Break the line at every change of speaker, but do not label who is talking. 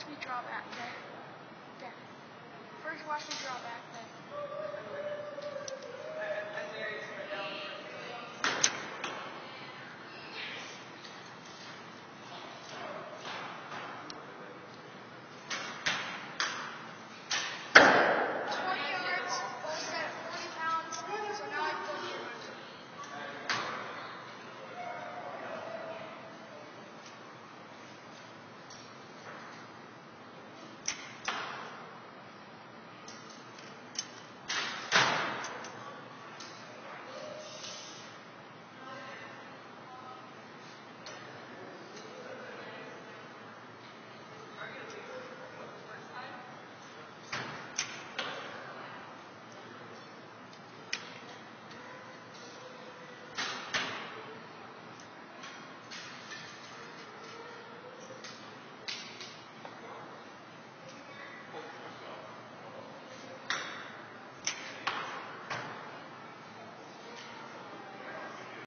watch me draw back, then. Then. First watch me draw back, okay?